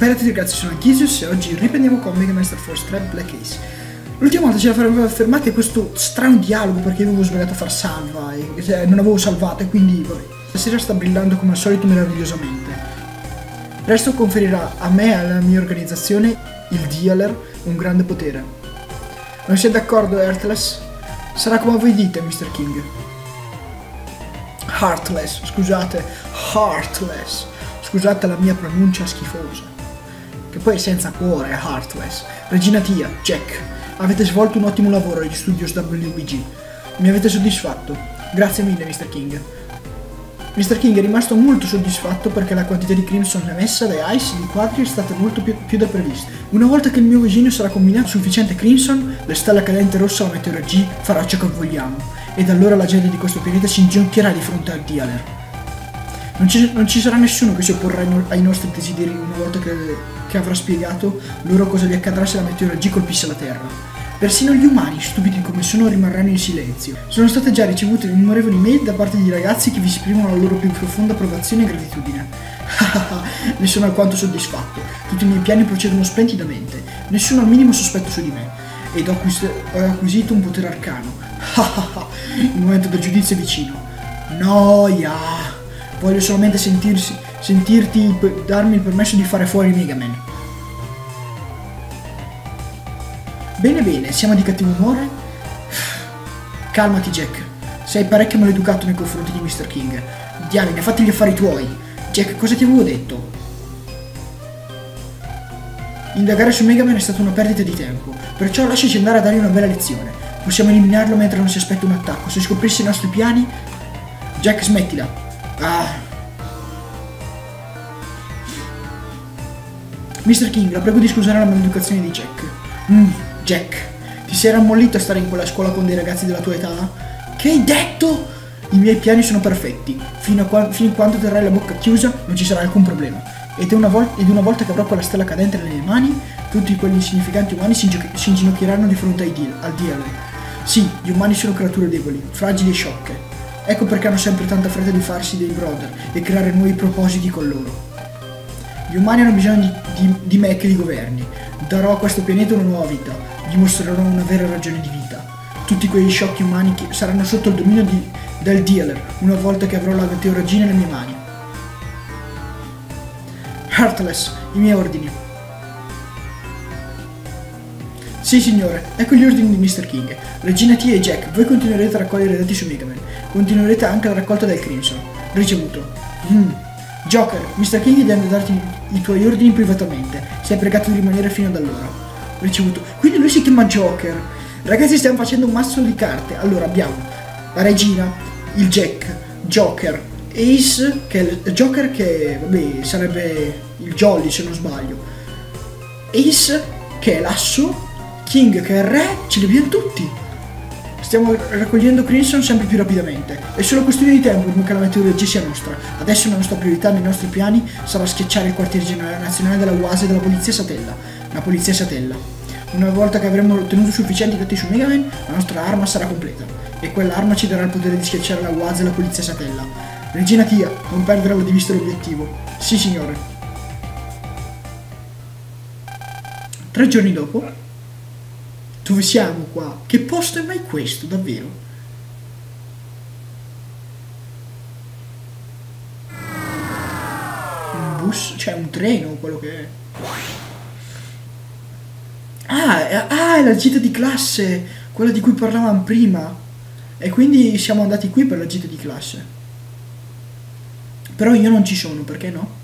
Tutti ragazzi, sono Anchisius e oggi riprendiamo Mega Master Force 3 Black Ace. L'ultima volta ce l'aveva fermata questo strano dialogo perché avevo sbagliato a far salva e cioè, non avevo salvato e quindi vabbè. La sera sta brillando come al solito meravigliosamente. Presto conferirà a me e alla mia organizzazione, il Dealer, un grande potere. Non siete d'accordo, Heartless? Sarà come voi dite, Mr. King. Heartless, scusate, Heartless. Scusate la mia pronuncia schifosa che poi è senza cuore, è Heartless. Regina Tia, Jack, avete svolto un ottimo lavoro agli studios WBG. Mi avete soddisfatto. Grazie mille, Mr. King. Mr. King è rimasto molto soddisfatto perché la quantità di Crimson emessa dai Ice di quadri è stata molto più, più da previsto. Una volta che il mio vicino sarà combinato sufficiente Crimson, la stella cadente rossa o meteoro G farà ciò che vogliamo. Ed allora la gente di questo pianeta si inginocchierà di fronte al Dealer. Non ci, non ci sarà nessuno che si opporrà ai nostri desideri una volta che, che avrà spiegato loro cosa vi accadrà se la meteora G colpisse la Terra. Persino gli umani, stupidi come sono, rimarranno in silenzio. Sono state già ricevute innumerevoli mail da parte di ragazzi che vi esprimono la loro più profonda approvazione e gratitudine. ne sono alquanto soddisfatto. Tutti i miei piani procedono splendidamente. Nessuno ha il minimo sospetto su di me. Ed ho, ho acquisito un potere arcano. il momento del giudizio è vicino. Noia! Voglio solamente sentirsi, sentirti darmi il permesso di fare fuori Megaman. Bene bene, siamo di cattivo umore? Calmati Jack, sei parecchio maleducato nei confronti di Mr. King. Diamine, fatti gli affari tuoi. Jack, cosa ti avevo detto? Indagare su Megaman è stata una perdita di tempo, perciò lasciaci andare a dargli una bella lezione. Possiamo eliminarlo mentre non si aspetta un attacco. Se scoprissi i nostri piani... Jack, smettila. Mr. King, la prego di scusare la maleducazione di Jack. Mm, Jack, ti sei rammollito a stare in quella scuola con dei ragazzi della tua età? Che hai detto? I miei piani sono perfetti. Fino a, qua, fino quando terrai la bocca chiusa non ci sarà alcun problema. Ed una, ed una volta che avrò quella stella cadente nelle mani, tutti quegli insignificanti umani si, si inginocchieranno di fronte ai deal, al dealer. Sì, gli umani sono creature deboli, fragili e sciocche. Ecco perché hanno sempre tanta fretta di farsi dei brother e creare nuovi propositi con loro. Gli umani hanno bisogno di, di, di me che li governi. Darò a questo pianeta una nuova vita. Gli mostrerò una vera ragione di vita. Tutti quegli sciocchi umani saranno sotto il dominio di, del dealer una volta che avrò la meteoragina nelle mie mani. Heartless, i miei ordini. Sì, signore, ecco gli ordini di Mr. King. Regina T e Jack, voi continuerete a raccogliere dati su Megaman. Continuerete anche la raccolta del Crimson. Ricevuto. Mm. Joker, Mr. King deve darti i tuoi ordini privatamente. Sei pregato di rimanere fino ad allora. Ricevuto. Quindi lui si chiama Joker. Ragazzi, stiamo facendo un mazzo di carte. Allora, abbiamo la regina, il Jack, Joker, Ace, che è il Joker che, vabbè, sarebbe il Jolly se non sbaglio. Ace, che è l'asso, King che è il re, ce li abbiamo tutti. Stiamo raccogliendo Crimson sempre più rapidamente. È solo questione di tempo prima che la meteorologia sia nostra. Adesso la nostra priorità nei nostri piani sarà schiacciare il quartiere generale nazionale della UASA e della polizia Satella. La polizia Satella. Una volta che avremo ottenuto sufficienti dati su Megaman, la nostra arma sarà completa. E quell'arma ci darà il potere di schiacciare la UASA e la polizia Satella. Regina Tia, non perdere di vista l'obiettivo. Sì, signore. Tre giorni dopo, dove siamo qua? Che posto è mai questo, davvero? Un bus? Cioè un treno, quello che è. Ah, ah, è la gita di classe, quella di cui parlavamo prima. E quindi siamo andati qui per la gita di classe. Però io non ci sono, perché no?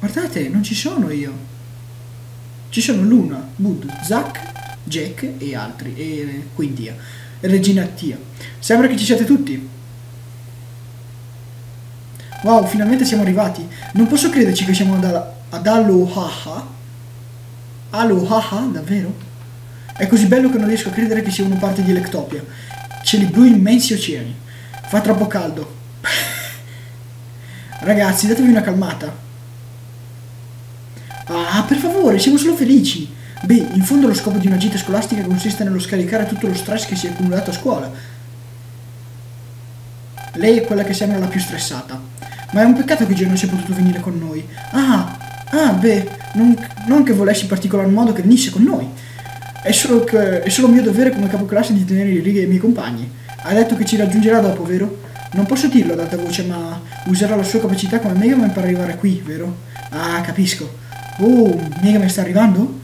Guardate, non ci sono io. Ci sono Luna, Bud, Zack, Jack e altri, e quindi Regina Tia. Sembra che ci siate tutti. Wow, finalmente siamo arrivati. Non posso crederci che siamo ad, ad Alohaha. Alohaha, davvero? È così bello che non riesco a credere che sia una parte di Electopia. Cieli blu immensi oceani. Fa troppo caldo. Ragazzi, datevi una calmata. Ah, per favore, siamo solo felici. Beh, in fondo lo scopo di una gita scolastica consiste nello scaricare tutto lo stress che si è accumulato a scuola. Lei è quella che sembra la più stressata. Ma è un peccato che Gio non sia potuto venire con noi. Ah, Ah, beh, non, non che volessi in particolar modo che venisse con noi. È solo, che, è solo mio dovere come capoclasse di tenere in riga i miei compagni. Ha detto che ci raggiungerà dopo, vero? Non posso dirlo ad alta voce, ma userà la sua capacità come Mega Man per arrivare qui, vero? Ah, capisco. Oh, Mega Man sta arrivando?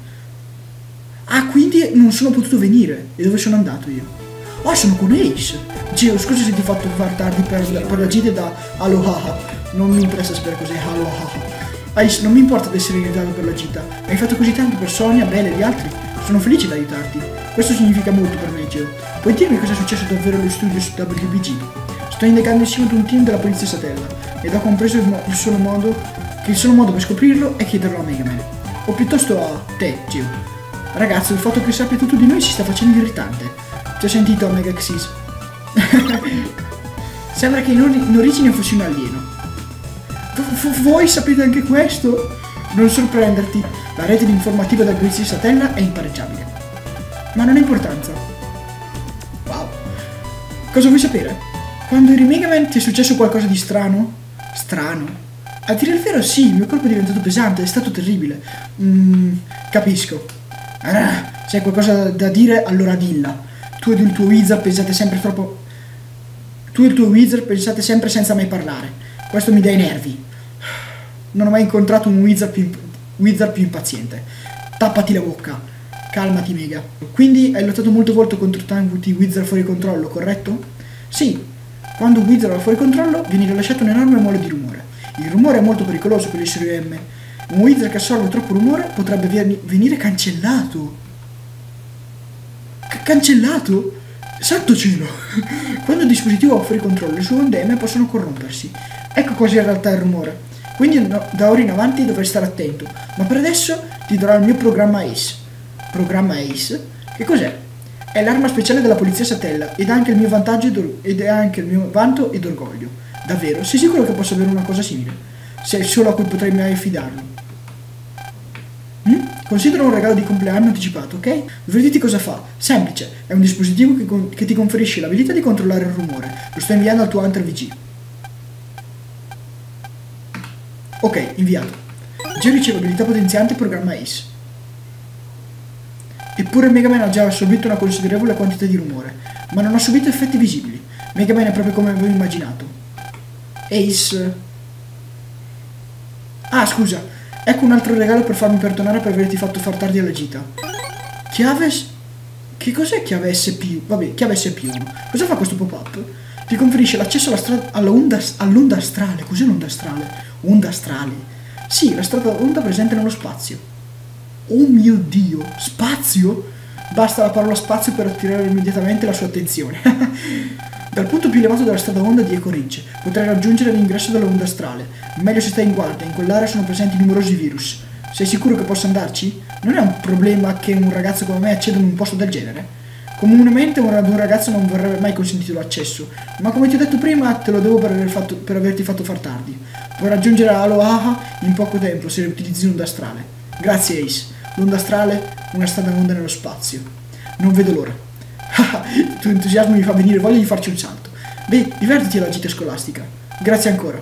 Ah, quindi non sono potuto venire. E dove sono andato io? Oh, sono con Ace. Gio, scusa se ti ho fatto far tardi per, per la gita da Aloha. Non mi interessa sapere cos'è Aloha. Ace, non mi importa di essere ritardo per la gita. Hai fatto così tanto per Sonia, Belle e gli altri. Sono felice di aiutarti. Questo significa molto per me, Geo. Puoi dirmi cosa è successo davvero allo studio su WBG? Sto indagando insieme ad un team della polizia Satella ed ho compreso il, il solo modo che il solo modo per scoprirlo è chiederlo a Mega Man. O piuttosto a te, Geo. Ragazzo, il fatto che sappia tutto di noi si sta facendo irritante. Ti ho sentito, Omega Xyz. Sembra che in, or- in origine fossi un alieno. V- voi sapete anche questo? Non sorprenderti, la rete di informativa del polizia Satella è impareggiabile. Ma non ha importanza. Wow. Cosa vuoi sapere? Quando eri Mega Man ti è successo qualcosa di strano? Strano? A dire il vero sì, il mio corpo è diventato pesante, è stato terribile. Mm, capisco. Ah, se hai qualcosa da dire, allora dilla. Tu ed il tuo Wizard pensate sempre troppo... Tu e il tuo Wizard pensate sempre senza mai parlare. Questo mi dà i nervi. Non ho mai incontrato un Wizard più, wizard più impaziente. Tappati la bocca. Calmati, Mega. Quindi hai lottato molto volto contro tanti Wizard fuori controllo, corretto? Sì. Quando un Wizard va fuori controllo, viene rilasciato un enorme mole di rumore. Il rumore è molto pericoloso per gli esseri M. Un Wizard che assorbe troppo rumore potrebbe venire cancellato. C- cancellato? Santo cielo! Quando il dispositivo fuori controllo, le sue onde M possono corrompersi. Ecco cos'è in realtà il rumore. Quindi no, da ora in avanti dovrai stare attento. Ma per adesso ti darò il mio programma ACE. Programma ACE? Che cos'è? È l'arma speciale della polizia Satella ed è anche il mio vantaggio ed è anche il mio vanto ed orgoglio. Davvero? Sei sicuro che posso avere una cosa simile? Sei il solo a cui potrei mai affidarmi. Mm? Considera un regalo di compleanno anticipato, ok? Vedete cosa fa? Semplice, è un dispositivo che, che ti conferisce l'abilità di controllare il rumore. Lo sto inviando al tuo Hunter VG. Ok, inviato. Già riceve abilità potenziante programma ACE. Eppure Mega Man ha già assorbito una considerevole quantità di rumore, ma non ha subito effetti visibili. Mega Man è proprio come avevo immaginato. Ace. Ah, scusa. Ecco un altro regalo per farmi perdonare per averti fatto far tardi alla gita. Chiave... Che cos'è chiave SP? Vabbè, chiave SP1. Cosa fa questo pop-up? Ti conferisce l'accesso alla strada... all'onda... all'onda astrale. Cos'è l'onda astrale? Onda astrale. Sì, la strada onda presente nello spazio. Oh mio dio, spazio? Basta la parola spazio per attirare immediatamente la sua attenzione. Dal punto più elevato della strada onda di Eco Ridge potrai raggiungere l'ingresso dell'onda astrale. Meglio se stai in guardia, in quell'area sono presenti numerosi virus. Sei sicuro che possa andarci? Non è un problema che un ragazzo come me acceda in un posto del genere? Comunemente ad un ragazzo non verrebbe mai consentito l'accesso, ma come ti ho detto prima te lo devo per, aver fatto, per averti fatto far tardi. Puoi raggiungere Aloha in poco tempo se utilizzi l'onda astrale. Grazie Ace. L'onda astrale, una strada onda nello spazio. Non vedo l'ora. Il tuo entusiasmo mi fa venire voglia di farci un salto. Beh, divertiti alla gita scolastica. Grazie ancora.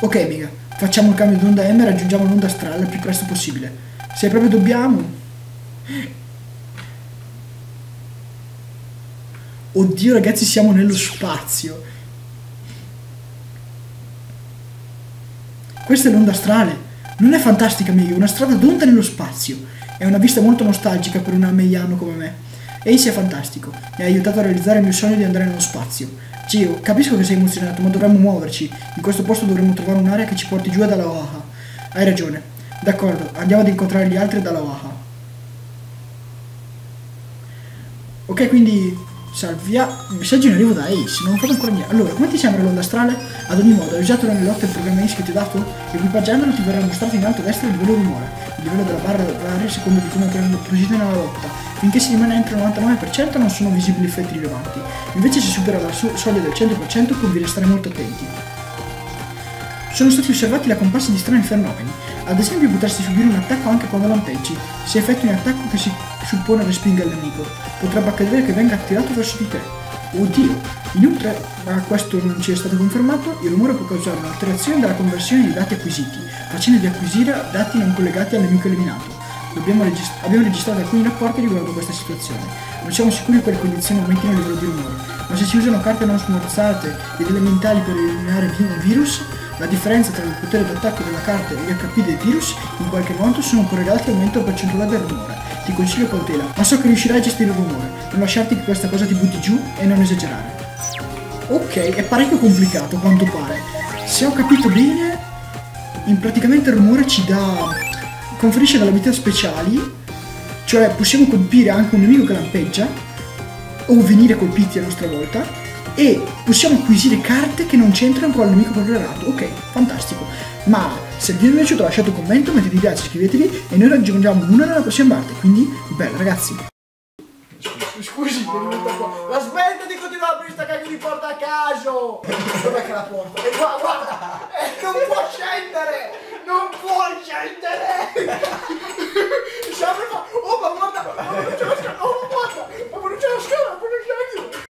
Ok, amiga, facciamo il cambio d'onda M e raggiungiamo l'onda astrale il più presto possibile. Se proprio dobbiamo. Oddio, ragazzi, siamo nello spazio. Questa è l'onda astrale. Non è fantastica, è una strada d'onda nello spazio. È una vista molto nostalgica per un ameiano come me. Ace è fantastico, mi ha aiutato a realizzare il mio sogno di andare nello spazio. Gio, capisco che sei emozionato, ma dovremmo muoverci. In questo posto dovremmo trovare un'area che ci porti giù dalla Oaha. Hai ragione. D'accordo, andiamo ad incontrare gli altri dalla Oaha. Ok, quindi salvia. Messaggio in arrivo da Ace, non ho fatto ancora niente. Allora, come ti sembra l'onda astrale? Ad ogni modo, hai usato nelle lotte il programma Ace che ti ho dato? Equipaggiandolo ti verrà mostrato in alto a destra il livello rumore, il livello della barra d'aria secondo di come procedi nella lotta. Finché si rimane entro il 99% non sono visibili effetti rilevanti. Invece se supera la so- soglia del 100% conviene stare molto attenti. Sono stati osservati la comparsa di strani fenomeni. Ad esempio potresti subire un attacco anche quando lampeggi. Se effettui un attacco che si suppone respinga il nemico, potrebbe accadere che venga attirato verso di te. Oddio, inoltre, ma questo non ci è stato confermato, il rumore può causare un'alterazione della conversione dei dati acquisiti, facendo di acquisire dati non collegati al nemico eliminato. Regist- abbiamo registrato alcuni rapporti riguardo questa situazione. Non siamo sicuri quali condizioni aumentino il livello di rumore, ma se si usano carte non smorzate ed elementali per eliminare un virus, la differenza tra il potere d'attacco della carta e gli HP del virus in qualche modo sono correlati all'aumento percentuale del rumore. Ti consiglio cautela, ma so che riuscirai a gestire il rumore, non lasciarti che questa cosa ti butti giù e non esagerare. Ok, è parecchio complicato quanto pare. Se ho capito bene, in praticamente il rumore ci dà... conferisce delle abilità speciali, cioè possiamo colpire anche un nemico che lampeggia, o venire colpiti a nostra volta, e possiamo acquisire carte che non c'entrano con il nemico considerato. Ok, fantastico. Ma se il video vi è piaciuto lasciate un commento, mettete piace, iscrivetevi e noi raggiungiamo l'una nella prossima parte, quindi bella ragazzi. Scusi, è. La smetta di continuare a aprire sta cacchio di porta a caso! Dov'è che la porta? Eh, e qua, guarda! E eh, non può scendere! Non può scendere! Oh ma guarda! Oh,